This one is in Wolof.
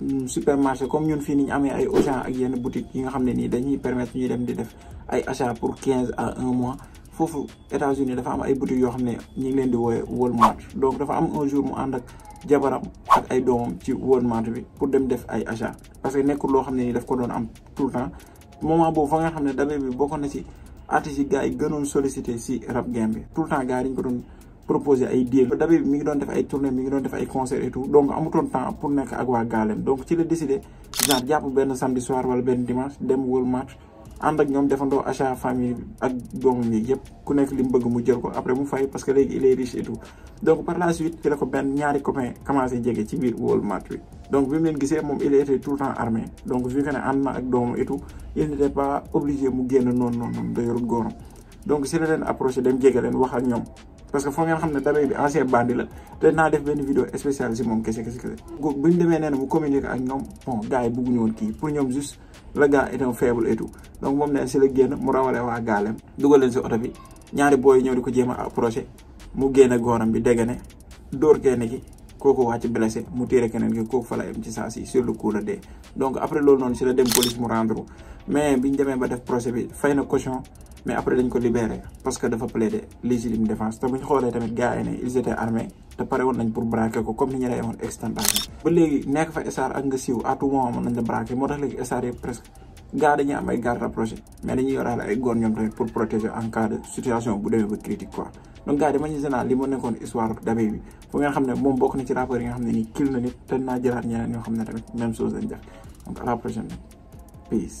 Mm, supermarché comme ñun fii ni ñu amee ay Auchan ak yenn boutique yi nga xam ne nii dañuy permettre ñuy dem di def ay achat pour quinze à un mois foofu États-Unis dafa am ay boutique yoo xam ne ñu ngi leen di woowe Walmart donc dafa am un jour mu ànd ak jabaram ak ay doomam ci Walmart bi pour dem def ay achat parce que nekkul loo xam ne nii daf ko doon am tout le temps moment boobu fa nga xam ne dabe bi bokkoon na ci artistes yi gars yi gënoon sollicité si rap game bi tout le temps gars yi dañ ko doon proposé ay billets David mi ngi doon def ay tournées mi ngi doon def ay concerts et tout donc amutoon temps pour nekk ak waa gaaleem donc ci la décidé genre jàpp benn samedi soir wala benn dimanche dem Walmart ànd ak ñoom defandoo achat famille ak doomam yi yëpp ku nekk li mu bëgg mu jël ko après mu fay parce que léegi il est riche et tout donc par la suite ci la ko benn ñaari copain commencé jege ci biir Walmart bi donc bi mu leen gisee moom il était tout le temps armé donc vu que ne ànd na ak doomam et tout il n'était pas obligé mu génn noonu noonu noonu da yorut góoram donc si la leen approché dem jege leen wax ak ñoom parce que foo ngeen xam ne dabay bi ancien bandi la te naa def benn vidéo spéciale si moom kese kese kese bu ñu demee nee na mu communiqué ak ñoom bon gars yi bëgguñu woon kii pour ñoom juste le gars est un faible et tout donc moom ne si la génn mu rawale waa gaaleem dugal leen si oto bi ñaari booy ñëw di ko jéem a approché mu génn gooram bi dégg ne dóor kenn ki kooku wàcc blessé mu téere keneen ki kooku fa la yem ci saa si sur le coup la dee donc après loolu noonu si la dem police mu rendre mais bi ñu demee ba def procès bi fay na caution mais après dañ ko libéré parce que dafa plaider légitime défense te bu ñu xoolee tamit gars yi ne ils étaient armés te pare woon nañ pour braquer ko comme ni ñu rey woon extentation ba léegi nekk fa SR ak nga siiw à tout moment mën nañ la braquer moo tax léegi SR yëpp presque gars dañuy am ay garde rapproché mais dañuy yoraale ay góor ñoom tamit pour protéger en cas de situation bu demee ba critique quoi donc gars yi dama ñu général li ma nekkoon histoire d'Abbé bi bu nga xam ne moom bokk na ci rapport yi nga xam ne nii kil na nit te naa jëlaat ñeneen ñoo xam ne tamit même chose lañ def donc à la prochaine peace